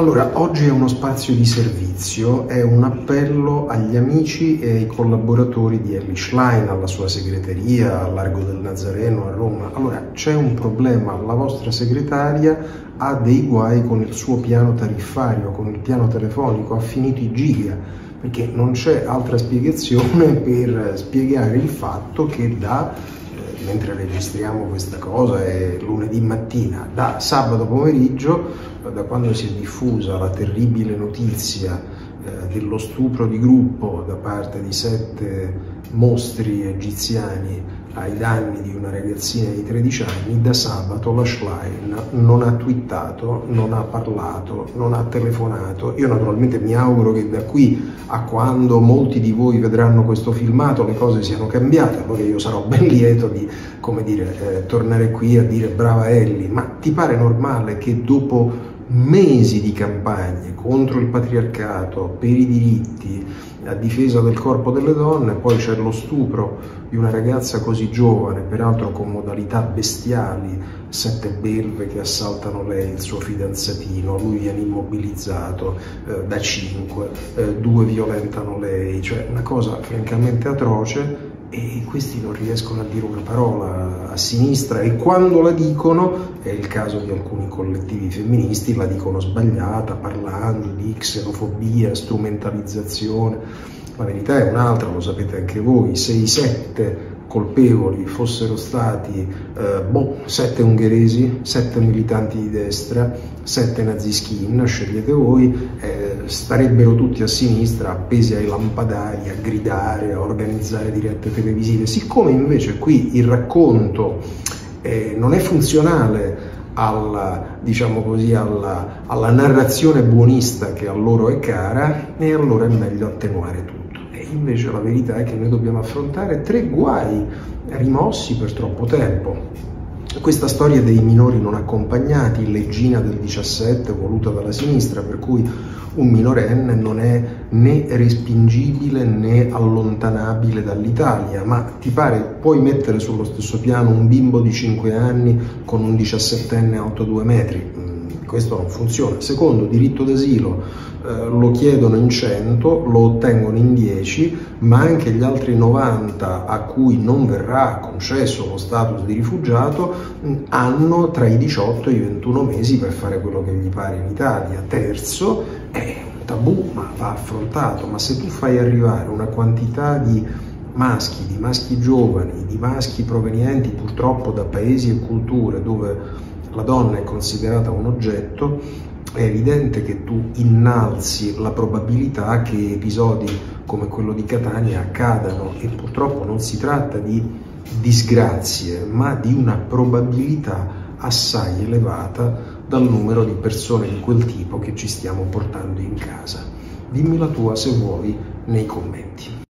Allora, oggi è uno spazio di servizio, è un appello agli amici e ai collaboratori di Ellie Schlein, alla sua segreteria, al Largo del Nazareno a Roma. Allora, c'è un problema, la vostra segretaria ha dei guai con il suo piano tariffario, con il piano telefonico, ha finito i giga, perché non c'è altra spiegazione per spiegare il fatto che da mentre registriamo questa cosa è lunedì mattina, da sabato pomeriggio, da quando si è diffusa la terribile notizia dello stupro di gruppo da parte di sette mostri egiziani ai danni di una ragazzina di 13 anni, da sabato la Schlein non ha twittato, non ha parlato, non ha telefonato. Io naturalmente mi auguro che da qui a quando molti di voi vedranno questo filmato le cose siano cambiate, poi io sarò ben lieto di, come dire, eh, tornare qui a dire brava Ellie, ma ti pare normale che dopo mesi di campagne contro il patriarcato, per i diritti, a difesa del corpo delle donne, poi c'è lo stupro di una ragazza così giovane, peraltro con modalità bestiali, sette belve che assaltano lei, il suo fidanzatino, lui viene immobilizzato eh, da cinque, eh, due violentano lei, cioè una cosa francamente atroce e questi non riescono a dire una parola a sinistra e quando la dicono, è il caso di alcuni collettivi femministi, la dicono sbagliata, parlando di xenofobia, strumentalizzazione. La verità è un'altra, lo sapete anche voi, se i sette colpevoli fossero stati eh, boh, sette ungheresi, sette militanti di destra, sette naziskin, scegliete voi, eh, starebbero tutti a sinistra appesi ai lampadari, a gridare, a organizzare dirette televisive. Siccome invece qui il racconto eh, non è funzionale alla, diciamo così, alla, alla narrazione buonista che a loro è cara, e allora è meglio attenuare tutto. E invece la verità è che noi dobbiamo affrontare tre guai rimossi per troppo tempo. Questa storia dei minori non accompagnati, leggina del 17 voluta dalla sinistra, per cui un minorenne non è né respingibile né allontanabile dall'Italia, ma ti pare puoi mettere sullo stesso piano un bimbo di 5 anni con un 17enne alto 2 metri? Questo non funziona. Secondo, diritto d'asilo eh, lo chiedono in 100, lo ottengono in 10, ma anche gli altri 90 a cui non verrà concesso lo status di rifugiato mh, hanno tra i 18 e i 21 mesi per fare quello che gli pare in Italia. Terzo, è un tabù, ma va affrontato, ma se tu fai arrivare una quantità di maschi, di maschi giovani, di maschi provenienti purtroppo da paesi e culture dove la donna è considerata un oggetto, è evidente che tu innalzi la probabilità che episodi come quello di Catania accadano e purtroppo non si tratta di disgrazie, ma di una probabilità assai elevata dal numero di persone di quel tipo che ci stiamo portando in casa. Dimmi la tua se vuoi nei commenti.